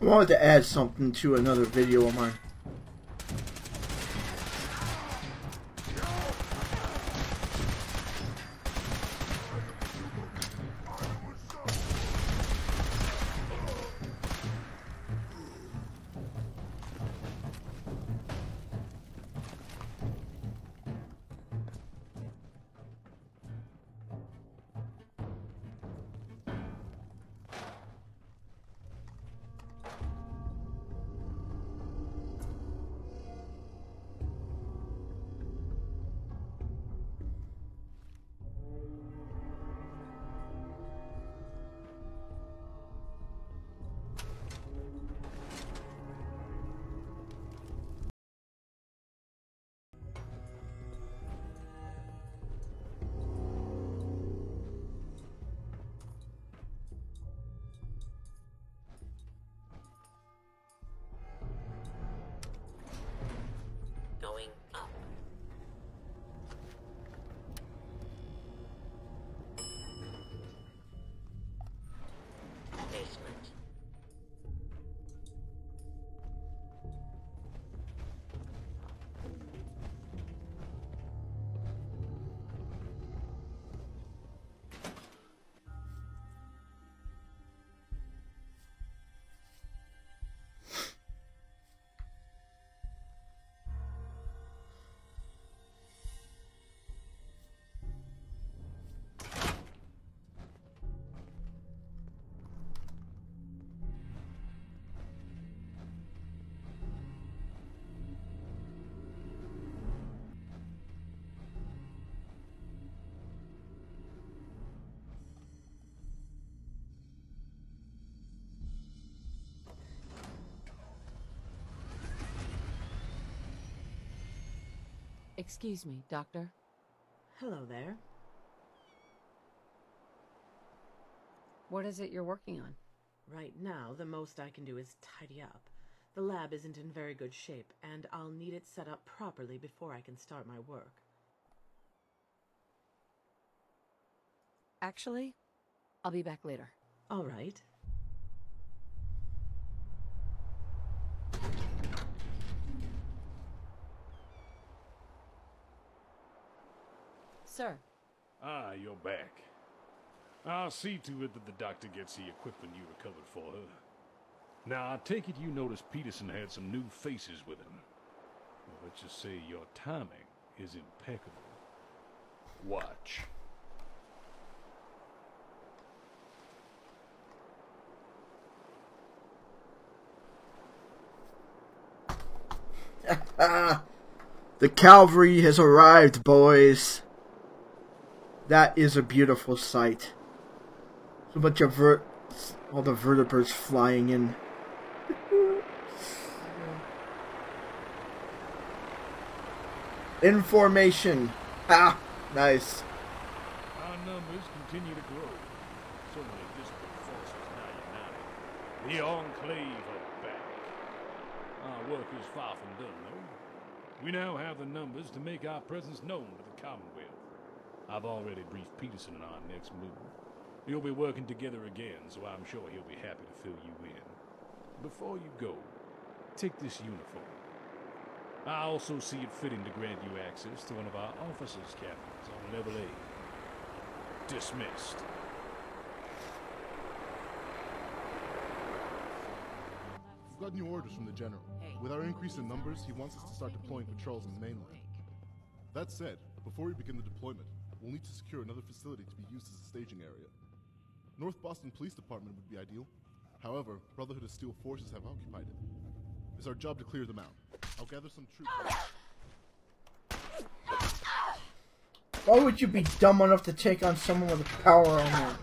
I wanted to add something to another video of mine. Excuse me, Doctor. Hello there. What is it you're working on? Right now, the most I can do is tidy up. The lab isn't in very good shape, and I'll need it set up properly before I can start my work. Actually, I'll be back later. All right. Sir, Ah, you're back. I'll see to it that the doctor gets the equipment you recovered for her. Now, I take it you noticed Peterson had some new faces with him. Well, let's just say your timing is impeccable. Watch. The cavalry has arrived, boys. That is a beautiful sight. A bunch of vert, all the vertibirds flying in. Information. Ah, nice. Our numbers continue to grow. So many disparate forces now united. The Enclave are back. Our work is far from done, though. We now have the numbers to make our presence known to the Commonwealth. I've already briefed Peterson on our next move. You'll be working together again, so I'm sure he'll be happy to fill you in. Before you go, take this uniform. I also see it fitting to grant you access to one of our officers' cabins on level 8. Dismissed. We've got new orders from the General. With our increase in numbers, he wants us to start deploying patrols in the mainland. That said, before we begin the deployment, we'll need to secure another facility to be used as a staging area. North Boston Police Department would be ideal. However, Brotherhood of Steel forces have occupied it. It's our job to clear them out. I'll gather some troops. Why would you be dumb enough to take on someone with a power armor?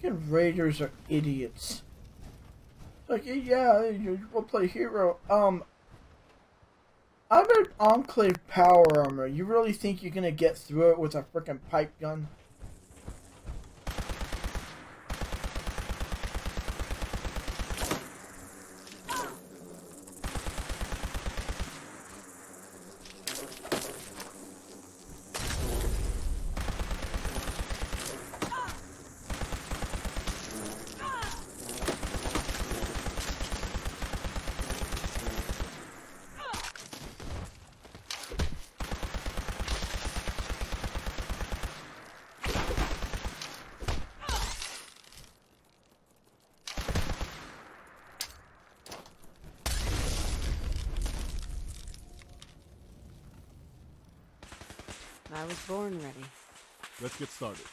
Fucking Raiders are idiots. Like, yeah, will play hero. Um, I'm an Enclave power armor. You really think you're gonna get through it with a freaking pipe gun? I was born ready. Let's get started.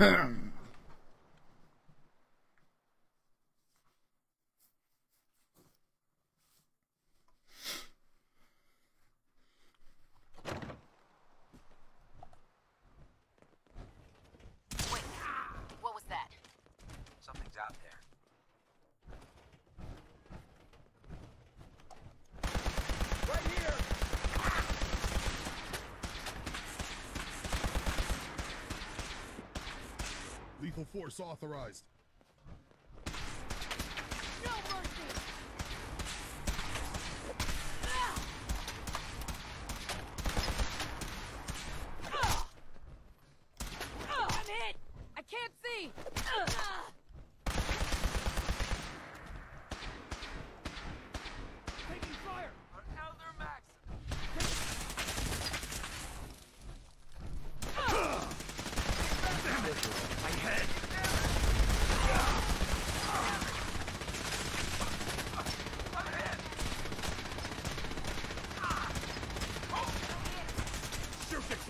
Ahem. Lethal force authorized.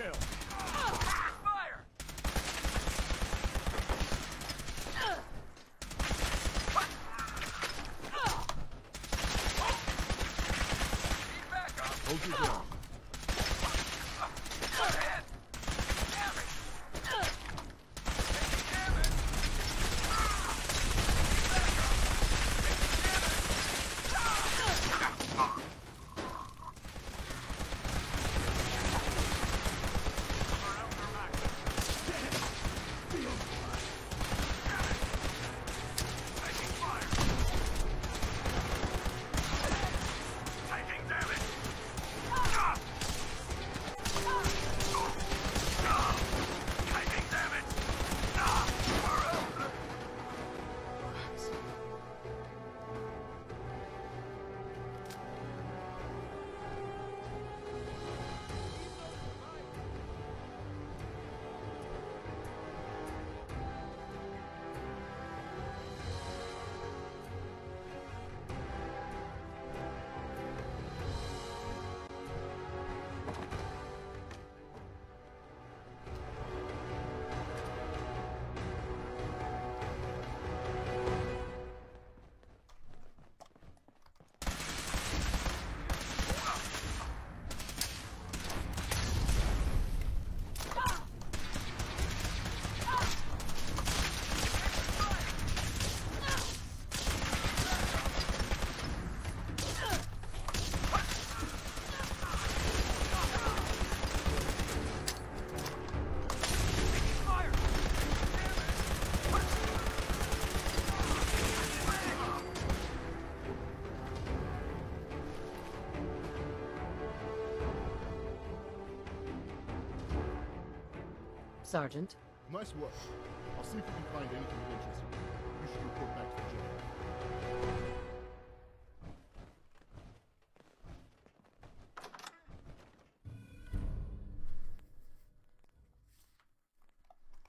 kill. Sergeant. Nice work. I'll see if we can find anything of interest. You should report back